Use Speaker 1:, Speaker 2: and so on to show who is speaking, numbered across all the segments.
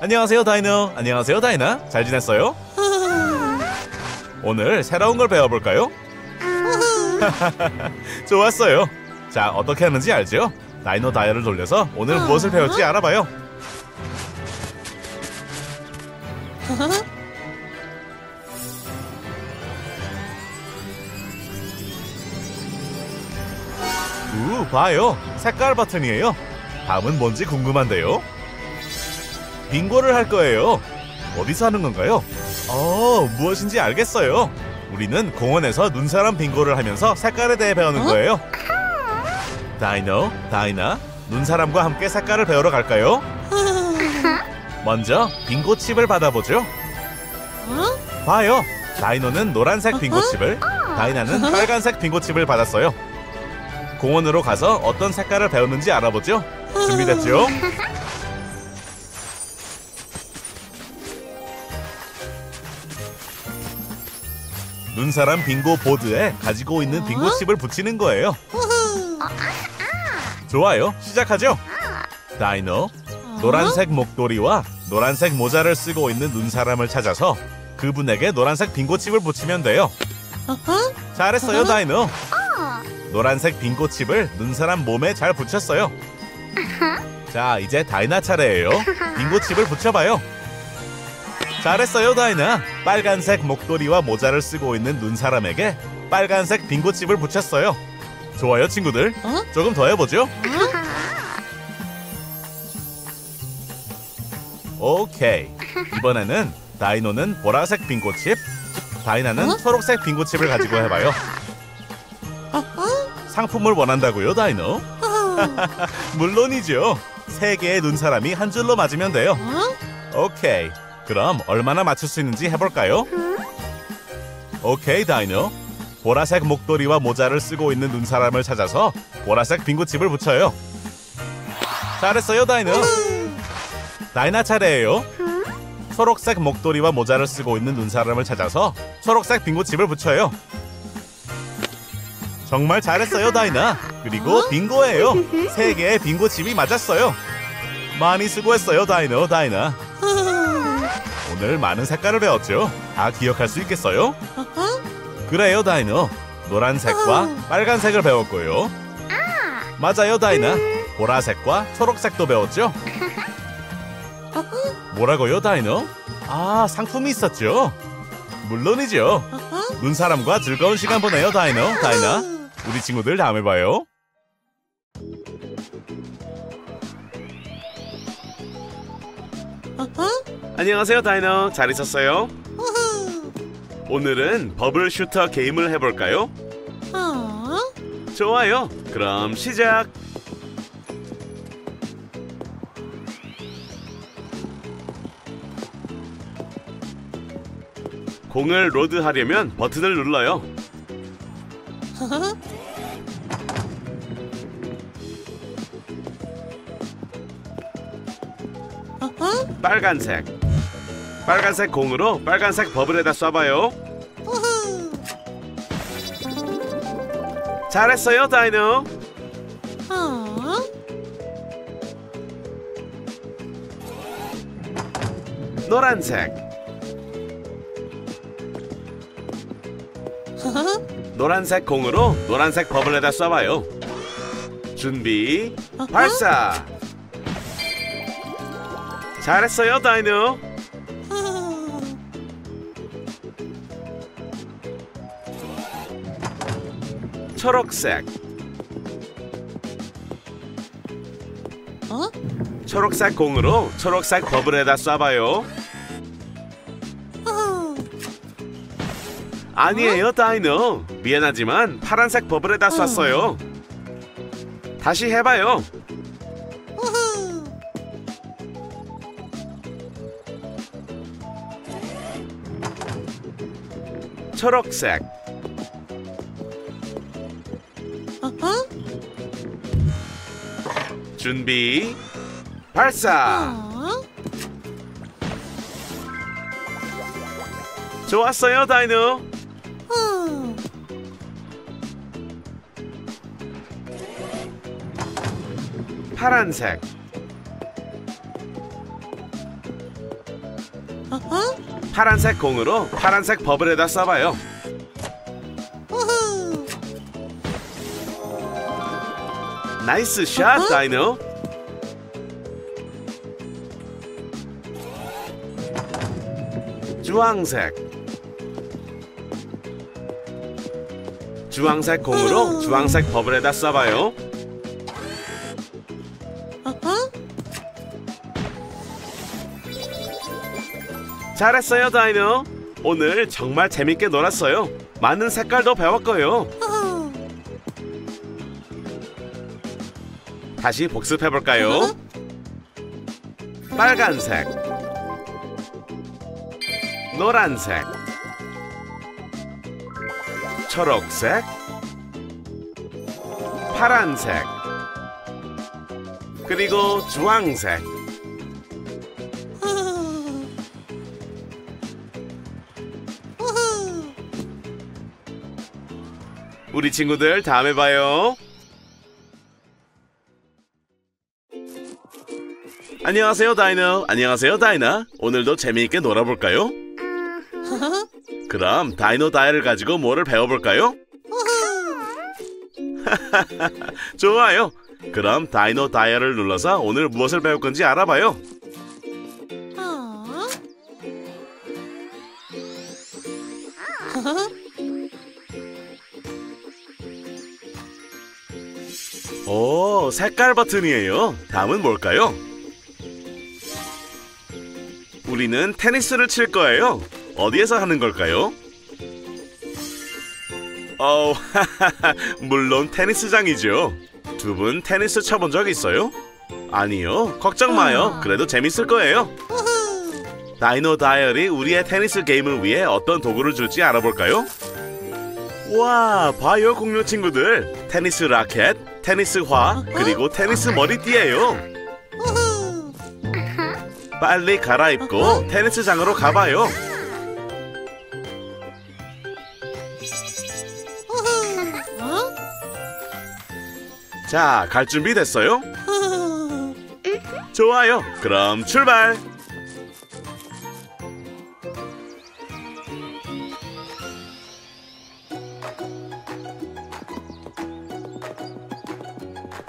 Speaker 1: 안녕하세요 다이너. 안녕하세요 다이나. 잘 지냈어요? 오늘 새로운 걸 배워볼까요? 좋았어요. 자 어떻게 하는지 알죠? 다이노 다이얼을 돌려서 오늘 무엇을 배울지 알아봐요. 우 봐요. 색깔 버튼이에요. 다음은 뭔지 궁금한데요. 빙고를 할 거예요. 어디서 하는 건가요? 어, 무엇인지 알겠어요. 우리는 공원에서 눈사람 빙고를 하면서 색깔에 대해 배우는
Speaker 2: 어?
Speaker 1: 거예요. 다이노, 다이나, 눈사람과 함께 색깔을 배우러 갈까요? 먼저 빙고 칩을 받아보죠.
Speaker 2: 어?
Speaker 1: 봐요. 다이노는 노란색 빙고 칩을, 다이나는 빨간색 빙고 칩을 받았어요. 공원으로 가서 어떤 색깔을 배우는지 알아보죠. 준비됐죠? 눈사람 빙고 보드에 가지고 있는 빙고 칩을 붙이는 거예요. 좋아요. 시작하죠. 다이노, 노란색 목도리와 노란색 모자를 쓰고 있는 눈사람을 찾아서 그분에게 노란색 빙고 칩을 붙이면 돼요. 잘했어요, 다이노. 노란색 빙고 칩을 눈사람 몸에 잘 붙였어요. 자, 이제 다이나 차례예요. 빙고 칩을 붙여봐요. 잘했어요, 다이나. 빨간색 목도리와 모자를 쓰고 있는 눈사람에게 빨간색 빙고칩을 붙였어요. 좋아요, 친구들.
Speaker 2: 어?
Speaker 1: 조금 더 해보죠. 오케이. 이번에는 다이노는 보라색 빙고칩, 다이나는
Speaker 2: 어?
Speaker 1: 초록색 빙고칩을 가지고 해봐요.
Speaker 2: 어허?
Speaker 1: 상품을 원한다고요, 다이노?
Speaker 2: 어허?
Speaker 1: 물론이죠. 세 개의 눈사람이 한 줄로 맞으면 돼요.
Speaker 2: 어?
Speaker 1: 오케이. 그럼 얼마나 맞출 수 있는지 해볼까요? 오케이, 다이노. 보라색 목도리와 모자를 쓰고 있는 눈사람을 찾아서 보라색 빙고칩을 붙여요. 잘했어요, 다이노. 다이나 차례예요. 초록색 목도리와 모자를 쓰고 있는 눈사람을 찾아서 초록색 빙고칩을 붙여요. 정말 잘했어요, 다이나. 그리고 빙고예요. 세 개의 빙고칩이 맞았어요. 많이 수고했어요, 다이노, 다이나. 오늘 많은 색깔을 배웠죠. 다 기억할 수 있겠어요? 그래요, 다이노. 노란색과 빨간색을 배웠고요. 맞아요, 다이나. 보라색과 초록색도 배웠죠? 뭐라고요, 다이노? 아, 상품이 있었죠? 물론이죠.
Speaker 2: 어허?
Speaker 1: 눈사람과 즐거운 시간 보내요, 다이노, 다이나. 우리 친구들 다음에 봐요.
Speaker 2: 어허?
Speaker 1: 안녕하세요, 다이노. 잘 있었어요? 오늘은 bubble shooter 게임을 해볼까요?
Speaker 2: 어?
Speaker 1: 좋아요. 그럼 시작. 공을 로드하려면 버튼을 눌러요.
Speaker 2: 어허? 어허?
Speaker 1: 빨간색. 빨간색 공으로 빨간색 버블에다 쏴봐요. 잘했어요, 다이노.
Speaker 2: 어?
Speaker 1: 노란색. 노란색 공으로 노란색 버블에다 쏴봐요. 준비, 발사. 잘했어요, 다이노. 초록색.
Speaker 2: 어?
Speaker 1: 초록색 공으로 초록색 버블에다 쏴봐요.
Speaker 2: 어허?
Speaker 1: 아니에요, 다이노. 미안하지만 파란색 버블에다 쐈어요. 다시 해봐요. 초록색. 준비, 발사.
Speaker 2: 어?
Speaker 1: 좋았어요, 다이노.
Speaker 2: 어?
Speaker 1: 파란색. 파란색 공으로 파란색 bubble에다 쏴봐요.
Speaker 2: nice shot.
Speaker 1: 다이노. 주황색. 주황색 공으로
Speaker 2: 어허.
Speaker 1: 주황색 bubble에다 쏴봐요.
Speaker 2: 어허.
Speaker 1: 잘했어요, 다이노. 오늘 정말 재밌게 놀았어요. 많은 색깔도 배웠고요. 다시 복습해 볼까요?
Speaker 2: 어허.
Speaker 1: 빨간색, 노란색, 초록색, 파란색, 그리고 주황색. 우리 친구들 다음에 봐요. 안녕하세요, 다이너. 안녕하세요, 다이나. 오늘도 재미있게 놀아볼까요? 그럼 다이노 다이를 가지고 뭐를 배워볼까요? 좋아요. 그럼 다이노 다이얼을 눌러서 오늘 무엇을 배울 건지 알아봐요.
Speaker 2: 어.
Speaker 1: 오, 색깔 버튼이에요. 다음은 뭘까요? 우리는 테니스를 칠 거예요. 어디에서 하는 걸까요? 어, 물론 테니스장이죠. 두 분 테니스 쳐본 적 있어요? 아니요. 걱정 마요. 그래도 재밌을 거예요. 다이노 다이얼이 우리의 테니스 게임을 위해 어떤 도구를 줄지 알아볼까요? 와, 봐요 공룡 친구들. 테니스 라켓, 테니스 화, 그리고 테니스 머리띠예요. 빨리 갈아입고 테니스장으로 가봐요.
Speaker 2: 어?
Speaker 1: 자, 갈 준비 됐어요? 좋아요. 그럼 출발.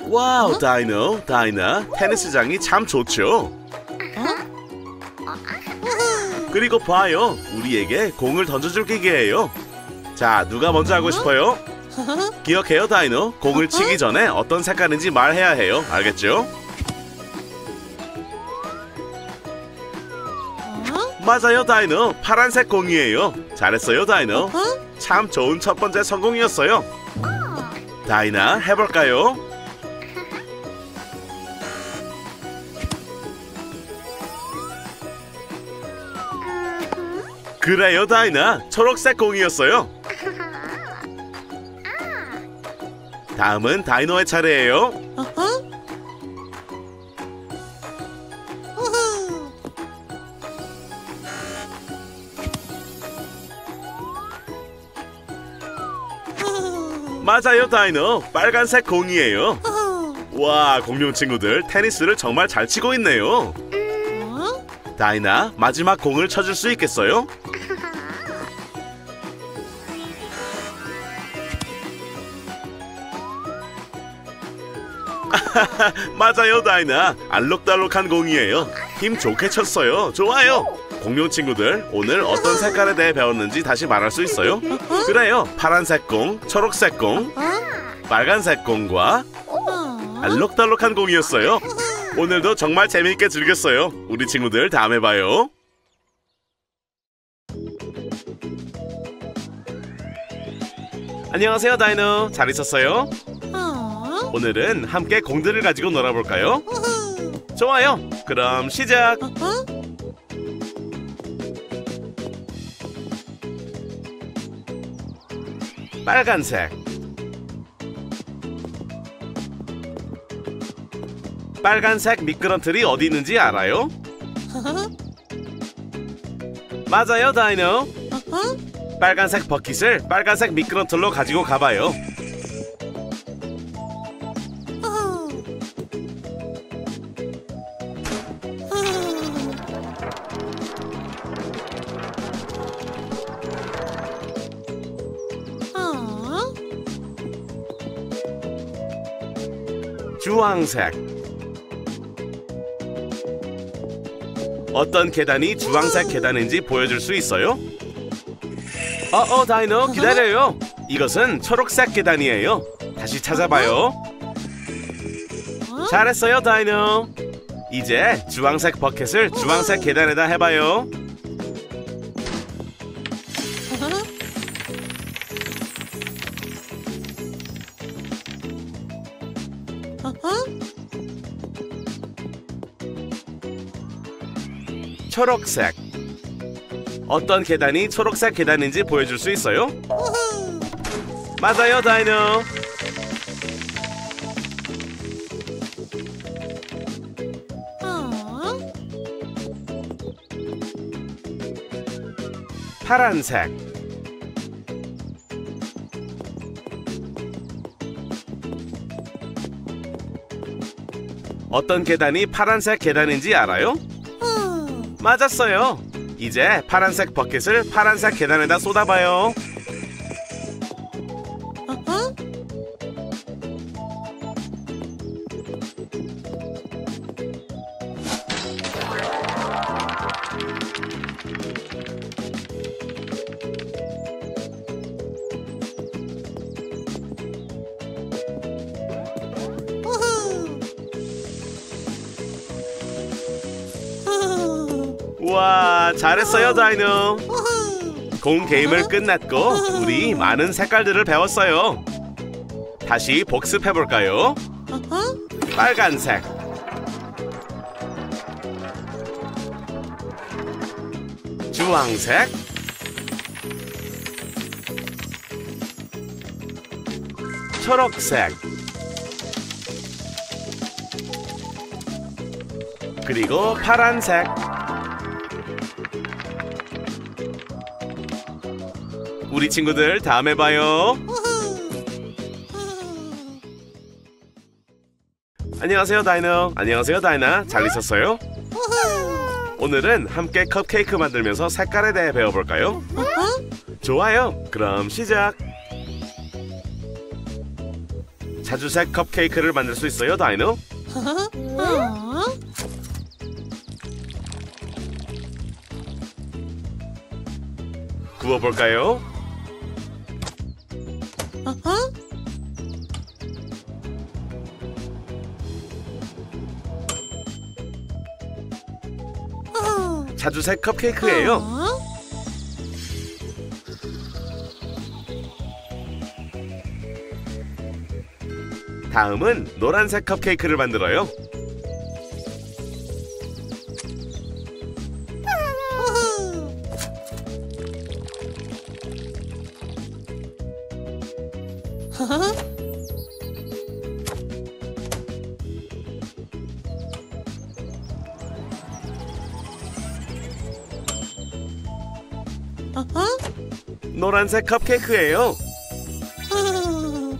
Speaker 1: wow, 다이노, 다이나, 테니스장이 참 좋죠. 그리고 봐요, 우리에게 공을 던져줄 기계예요. 자, 누가 먼저 하고 싶어요? 기억해요, 다이노. 공을 치기 전에 어떤 색깔인지 말해야 해요. 알겠죠?
Speaker 2: 어?
Speaker 1: 맞아요, 다이노. 파란색 공이에요. 잘했어요, 다이노.
Speaker 2: 어허.
Speaker 1: 참 좋은 첫 번째 성공이었어요. 다이나, 해볼까요? 그래요, 다이나. 초록색 공이었어요. 다음은 다이노의 차례예요. 맞아요, 다이노. 빨간색 공이에요. 와, 공룡 친구들 테니스를 정말 잘 치고 있네요.
Speaker 2: 어?
Speaker 1: 다이나, 마지막 공을 쳐줄 수 있겠어요? 맞아요, 다이나. 알록달록한 공이에요. 힘 좋게 쳤어요. 좋아요. 공룡 친구들, 오늘 어떤 색깔에 대해 배웠는지 다시 말할 수 있어요? 그래요. 파란색 공, 초록색 공,
Speaker 2: 어?
Speaker 1: 빨간색 공과
Speaker 2: 어?
Speaker 1: 알록달록한 공이었어요. 오늘도 정말 재미있게 즐겼어요. 우리 친구들 다음에 봐요. 안녕하세요, 다이노. 잘 있었어요?
Speaker 2: 어?
Speaker 1: 오늘은 함께 공들을 가지고 놀아볼까요? 좋아요. 그럼 시작. 빨간색. 빨간색 미끄럼틀이 어디 있는지 알아요? 맞아요, 다이노. 빨간색 버킷을 빨간색 미끄럼틀로 가지고 가봐요. 주황색. 어떤 계단이 주황색 계단인지 보여줄 수 있어요? 어어 다이노 기다려요. 이것은 초록색 계단이에요. 다시 찾아봐요. 잘했어요 다이노 이제 주황색 버켓을 주황색 계단에다 해봐요 초록색 어떤 계단이 초록색 계단인지 보여줄 수 있어요? 맞아요 다이노 파란색 어떤 계단이 파란색 계단인지 알아요? 맞았어요. 이제 파란색 버켓을 파란색 계단에다 쏟아봐요. 잘했어요, 다이노. 공 게임을 끝났고 우리 많은 색깔들을 배웠어요. 다시 복습해 볼까요? 빨간색, 주황색, 초록색, 그리고 파란색. 우리 친구들 다음에 봐요. 안녕하세요, 다이너. 안녕하세요, 다이나. 잘 있었어요? 오늘은 함께 컵케이크 만들면서 색깔에 대해 배워볼까요? 좋아요. 그럼 시작. 자주색 컵케이크를 만들 수 있어요, 다이노? 구워볼까요? 자주색 컵케이크예요. 다음은 노란색 컵케이크를 만들어요. 노란색 컵케이크예요.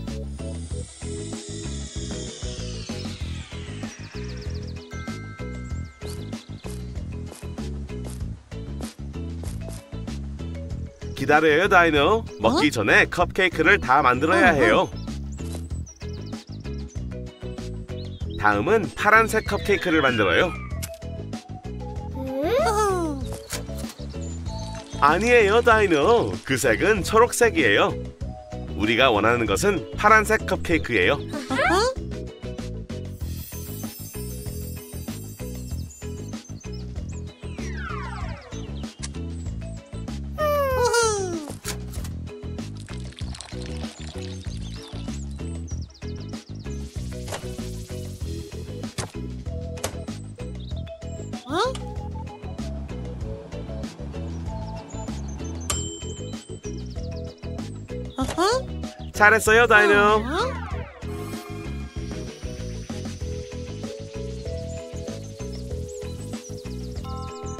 Speaker 1: 기다려요, 다이노. 먹기 전에 컵케이크를 다 만들어야 해요. 다음은 파란색 컵케이크를 만들어요. 아니에요, 다이노. 그 색은 초록색이에요. 우리가 원하는 것은 파란색 컵케이크예요. 잘했어요 다이노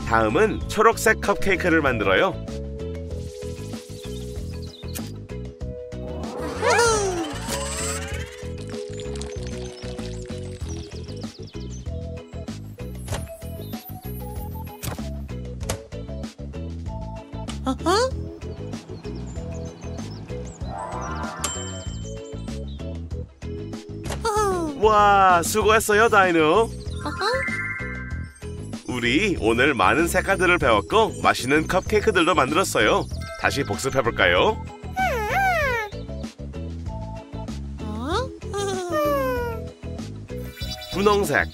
Speaker 1: 다음은 초록색 컵케이크를 만들어요 어?
Speaker 3: 와, 수고했어요, 다이노. 우리 오늘 많은 색깔들을 배웠고 맛있는 컵케이크들도 만들었어요. 다시 복습해 볼까요?
Speaker 2: 어?
Speaker 3: 분홍색,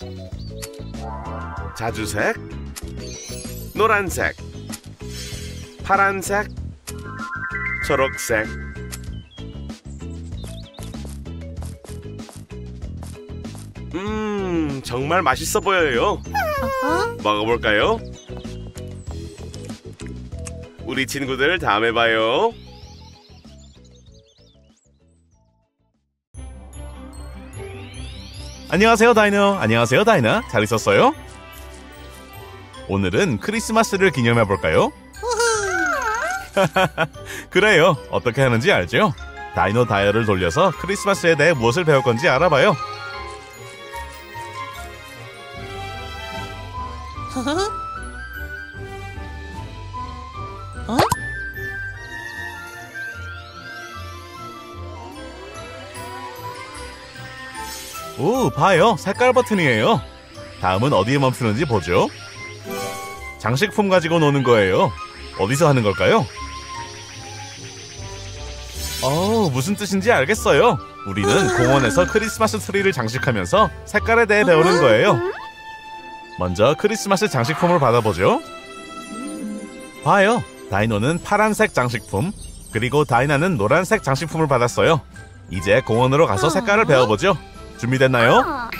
Speaker 3: 자주색, 노란색, 파란색, 초록색. 음, 정말 맛있어 보여요. 먹어볼까요? 우리 친구들 다음에 봐요.
Speaker 1: 안녕하세요 다이너 안녕하세요 다이나 잘 있었어요? 오늘은 크리스마스를 기념해 볼까요? 그래요 어떻게 하는지 알죠? 다이노 다이얼을 돌려서 크리스마스에 대해 무엇을 배울 건지 알아봐요
Speaker 2: 어?
Speaker 1: 오 봐요. 색깔 버튼이에요. 다음은 어디에 멈추는지 보죠. 장식품 가지고 노는 거예요. 어디서 하는 걸까요? 어 무슨 뜻인지 알겠어요. 우리는 공원에서 크리스마스 트리를 장식하면서 색깔에 대해 배우는 거예요. 먼저 크리스마스 장식품을 받아보죠. 봐요 다이노는 파란색 장식품 그리고 다이나는 노란색 장식품을 받았어요 이제 공원으로 가서 색깔을 배워보죠 준비됐나요?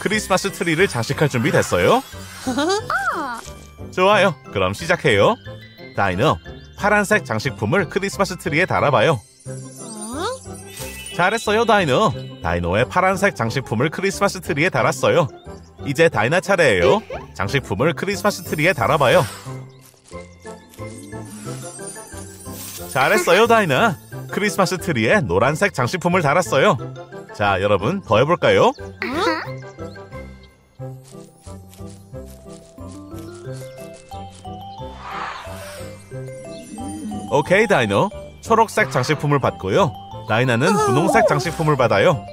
Speaker 1: 크리스마스 트리를 장식할 준비 됐어요? 좋아요. 그럼 시작해요. 다이노, 파란색 장식품을 크리스마스 트리에 달아봐요.
Speaker 2: 어?
Speaker 1: 잘했어요, 다이노. 다이노의 파란색 장식품을 크리스마스 트리에 달았어요. 이제 다이나 차례예요. 장식품을 크리스마스 트리에 달아봐요. 잘했어요, 다이나. 크리스마스 트리에 노란색 장식품을 달았어요. 자, 여러분, 더 해볼까요? 오케이, 다이노. 초록색 장식품을 받고요. 다이나는 분홍색 장식품을 받아요.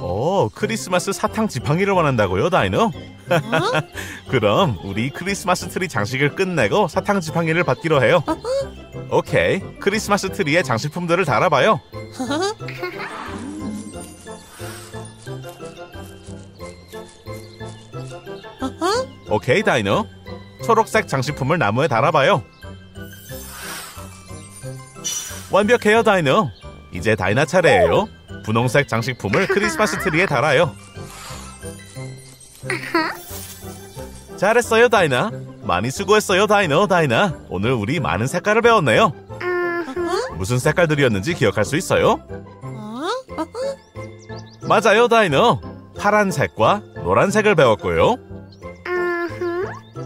Speaker 1: 오, 크리스마스 사탕 지팡이를 원한다고요, 다이노? 그럼 우리 크리스마스 트리 장식을 끝내고 사탕 지팡이를 받기로 해요. 오케이, 크리스마스 트리에 장식품들을 달아봐요. 오케이, 다이노. 초록색 장식품을 나무에 달아봐요. 완벽해요, 다이노. 이제 다이나 차례예요. 분홍색 장식품을 크리스마스 트리에 달아요. 잘했어요, 다이나. 많이 수고했어요, 다이노, 다이나. 오늘 우리 많은 색깔을 배웠네요. 무슨 색깔들이었는지 기억할 수 있어요? 맞아요, 다이노. 파란색과 노란색을 배웠고요.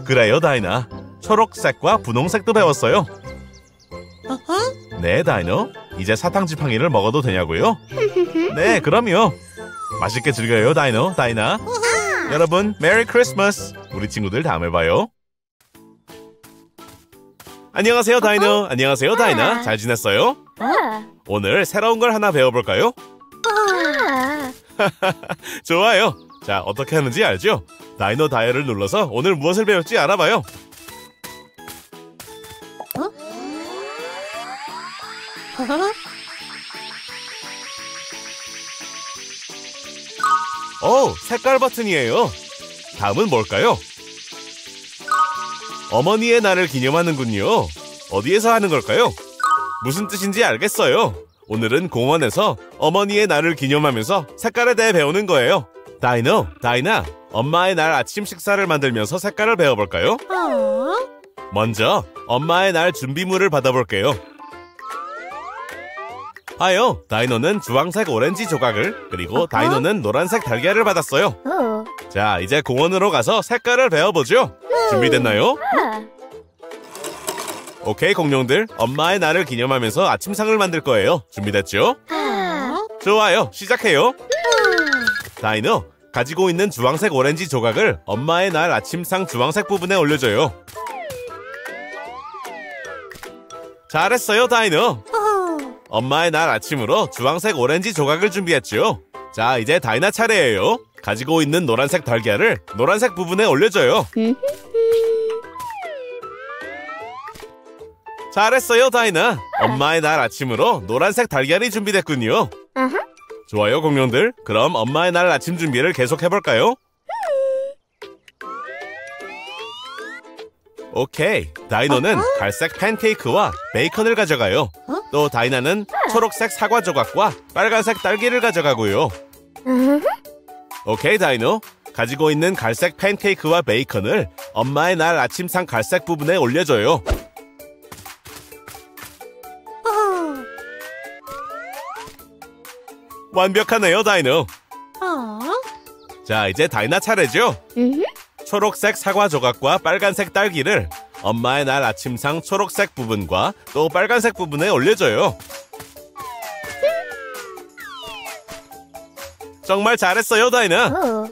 Speaker 1: 그래요, 다이나. 초록색과 분홍색도 배웠어요. 네, 다이노. 이제 사탕 지팡이를 먹어도 되냐고요? 네, 그럼요. 맛있게 즐겨요, 다이노, 다이나. 여러분, Merry Christmas. 우리 친구들 다음에 봐요. 안녕하세요, 다이노. 안녕하세요, 다이나. 잘 지냈어요? 오늘 새로운 걸 하나 배워볼까요? 좋아요. 자, 어떻게 하는지 알죠? 다이노 다이얼을 눌러서 오늘 무엇을 배울지 알아봐요. 오, 색깔 버튼이에요. 다음은 뭘까요? 어머니의 날을 기념하는군요. 어디에서 하는 걸까요? 무슨 뜻인지 알겠어요. 오늘은 공원에서 어머니의 날을 기념하면서 색깔에 대해 배우는 거예요. 다이노, 다이나, 엄마의 날 아침 식사를 만들면서 색깔을 배워볼까요?
Speaker 2: 어?
Speaker 1: 먼저 엄마의 날 준비물을 받아볼게요. 아요, 다이노는 주황색 오렌지 조각을 그리고 다이노는 노란색 달걀을 받았어요. 자, 이제 공원으로 가서 색깔을 배워보죠. 준비됐나요? 오케이, 공룡들. 엄마의 날을 기념하면서 아침상을 만들 거예요. 준비됐죠?
Speaker 2: 어?
Speaker 1: 좋아요. 시작해요. 다이노, 가지고 있는 주황색 오렌지 조각을 엄마의 날 아침상 주황색 부분에 올려줘요. 잘했어요, 다이노.
Speaker 2: 어.
Speaker 1: 엄마의 날 아침으로 주황색 오렌지 조각을 준비했죠. 자, 이제 다이나 차례예요. 가지고 있는 노란색 달걀을 노란색 부분에 올려줘요. 잘했어요, 다이나. 엄마의 날 아침으로 노란색 달걀이 준비됐군요. 좋아요, 공룡들. 그럼 엄마의 날 아침 준비를 계속 해볼까요? 오케이. 다이노는 갈색 팬케이크와 베이컨을 가져가요.
Speaker 2: 어?
Speaker 1: 또 다이나는 초록색 사과 조각과 빨간색 딸기를 가져가고요. 오케이, 다이노. 가지고 있는 갈색 팬케이크와 베이컨을 엄마의 날 아침상 갈색 부분에 올려줘요.
Speaker 2: 어.
Speaker 1: 완벽하네요, 다이노.
Speaker 2: 어.
Speaker 1: 자, 이제 다이나 차례죠. 초록색 사과 조각과 빨간색 딸기를 엄마의 날 아침상 초록색 부분과 또 빨간색 부분에 올려줘요. 정말 잘했어요, 다이나.
Speaker 4: 어.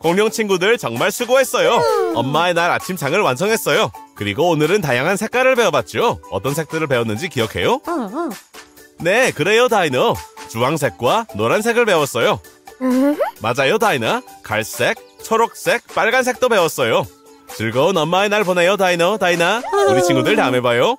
Speaker 1: 공룡 친구들 정말 수고했어요. 엄마의 날 아침상을 완성했어요. 그리고 오늘은 다양한 색깔을 배워봤죠. 어떤 색들을 배웠는지 기억해요?
Speaker 2: 어.
Speaker 1: 네, 그래요, 다이너. 주황색과 노란색을 배웠어요. 맞아요, 다이나. 갈색, 초록색, 빨간색도 배웠어요. 즐거운 엄마의 날 보내요, 다이너, 다이나. 우리 친구들 다음에 봐요.